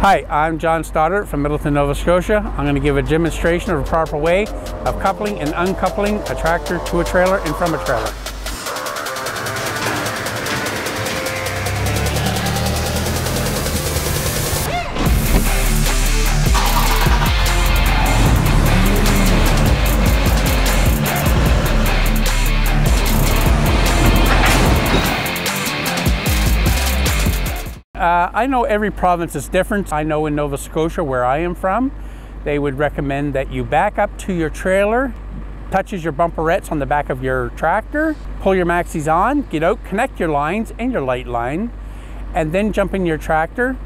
Hi, I'm John Stoddart from Middleton, Nova Scotia. I'm going to give a demonstration of a proper way of coupling and uncoupling a tractor to a trailer and from a trailer. Uh, I know every province is different. I know in Nova Scotia, where I am from, they would recommend that you back up to your trailer, touches your bumperettes on the back of your tractor, pull your maxis on, get out, connect your lines and your light line, and then jump in your tractor,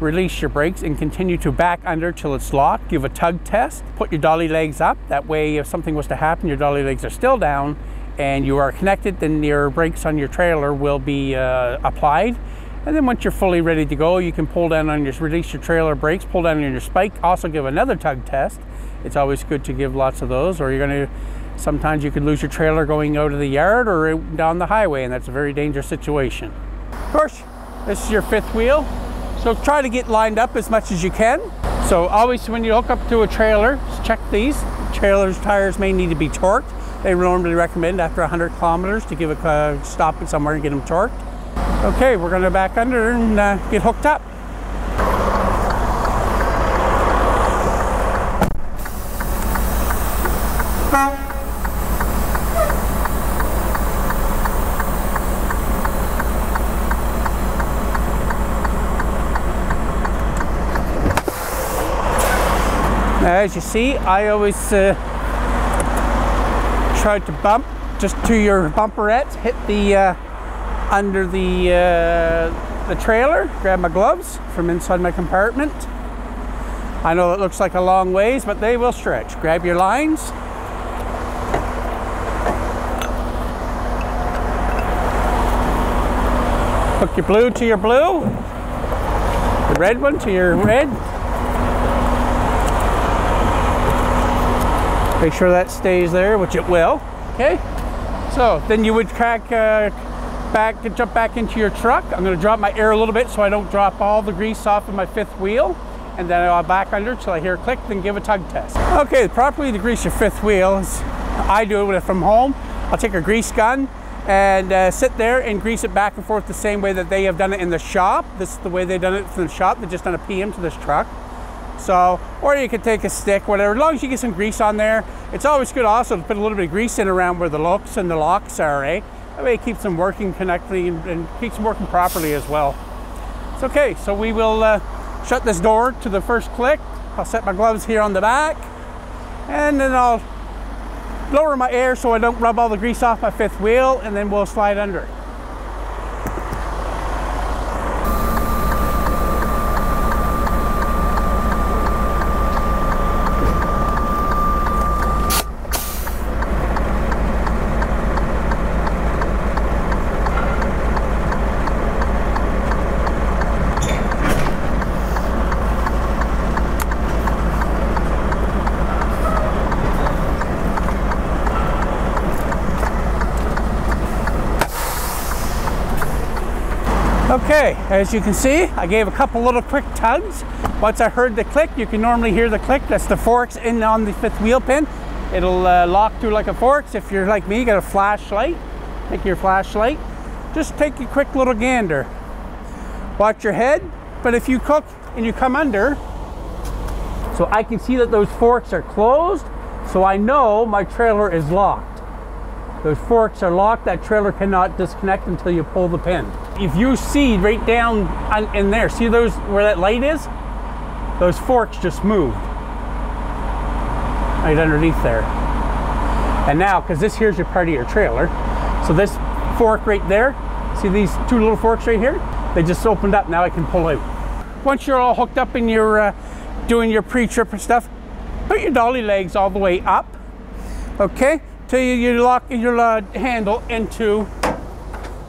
release your brakes and continue to back under till it's locked. Give a tug test, put your dolly legs up. That way, if something was to happen, your dolly legs are still down and you are connected, then your brakes on your trailer will be uh, applied and then once you're fully ready to go, you can pull down on your, release your trailer brakes, pull down on your spike, also give another tug test. It's always good to give lots of those or you're gonna, sometimes you could lose your trailer going out of the yard or down the highway and that's a very dangerous situation. Of course, this is your fifth wheel. So try to get lined up as much as you can. So always when you hook up to a trailer, check these. Trailer's tires may need to be torqued. They normally recommend after 100 kilometers to give a uh, stop it somewhere and get them torqued. Okay, we're gonna back under and uh, get hooked up. As you see, I always uh, try to bump just to your bumperettes, hit the uh, under the, uh, the trailer, grab my gloves from inside my compartment. I know it looks like a long ways, but they will stretch. Grab your lines. Hook your blue to your blue. The red one to your red. Make sure that stays there, which it will. Okay. So then you would crack uh, back, jump back into your truck. I'm gonna drop my air a little bit so I don't drop all the grease off of my fifth wheel. And then I'll back under till I hear a click, then give a tug test. Okay, properly to grease your fifth wheel I do it from home. I'll take a grease gun and uh, sit there and grease it back and forth the same way that they have done it in the shop. This is the way they've done it from the shop. They've just done a PM to this truck. So, or you could take a stick, whatever, as long as you get some grease on there. It's always good also to put a little bit of grease in around where the looks and the locks are, eh? That way it keeps them working connecting and, and keeps them working properly as well. It's okay, so we will uh, shut this door to the first click. I'll set my gloves here on the back and then I'll lower my air so I don't rub all the grease off my fifth wheel and then we'll slide under Okay, as you can see, I gave a couple little quick tugs. Once I heard the click, you can normally hear the click. That's the forks in on the fifth wheel pin. It'll uh, lock through like a forks. If you're like me, you got a flashlight, take your flashlight. Just take a quick little gander. Watch your head, but if you cook and you come under, so I can see that those forks are closed, so I know my trailer is locked. Those forks are locked. That trailer cannot disconnect until you pull the pin. If you see right down in there, see those where that light is? Those forks just moved. Right underneath there. And now, because this here's your part of your trailer, so this fork right there, see these two little forks right here? They just opened up, now I can pull out. Once you're all hooked up and you're uh, doing your pre-trip stuff, put your dolly legs all the way up, okay? till you, you lock your uh, handle into,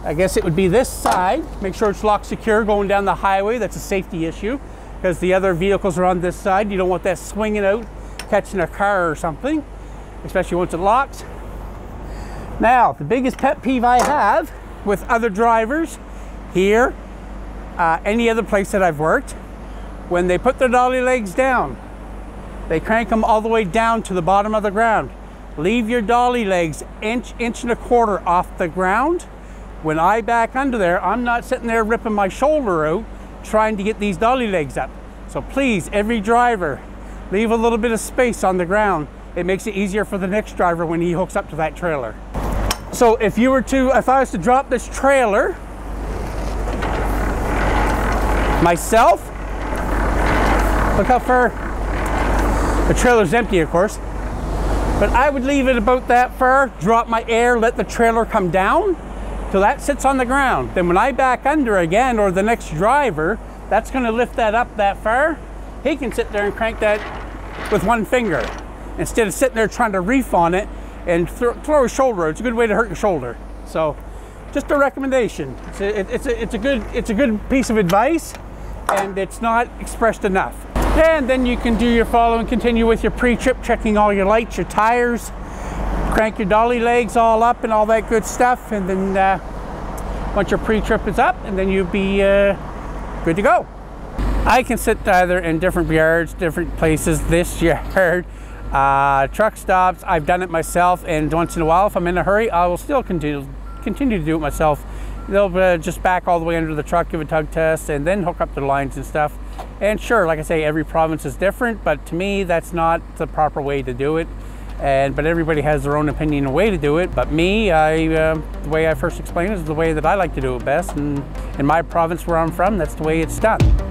I guess it would be this side. Make sure it's locked secure going down the highway. That's a safety issue because the other vehicles are on this side. You don't want that swinging out, catching a car or something, especially once it locks. Now, the biggest pet peeve I have with other drivers here, uh, any other place that I've worked, when they put their dolly legs down, they crank them all the way down to the bottom of the ground. Leave your dolly legs inch, inch and a quarter off the ground. When I back under there, I'm not sitting there ripping my shoulder out trying to get these dolly legs up. So please, every driver, leave a little bit of space on the ground. It makes it easier for the next driver when he hooks up to that trailer. So if you were to, if I was to drop this trailer, myself, look how far, the trailer's empty of course, but I would leave it about that far, drop my air, let the trailer come down till that sits on the ground. Then when I back under again, or the next driver, that's gonna lift that up that far, he can sit there and crank that with one finger instead of sitting there trying to reef on it and throw, throw his shoulder. It's a good way to hurt your shoulder. So just a recommendation. It's a, it's a, it's a good, it's a good piece of advice and it's not expressed enough. And then you can do your follow and continue with your pre-trip, checking all your lights, your tires, crank your dolly legs all up and all that good stuff. And then uh, once your pre-trip is up, and then you'll be uh, good to go. I can sit either in different yards, different places. This yard, uh, truck stops, I've done it myself. And once in a while, if I'm in a hurry, I will still continue, continue to do it myself. They'll uh, just back all the way under the truck, give a tug test, and then hook up the lines and stuff. And sure, like I say, every province is different, but to me, that's not the proper way to do it. And but everybody has their own opinion and way to do it. But me, I uh, the way I first explained it is the way that I like to do it best. And in my province where I'm from, that's the way it's done.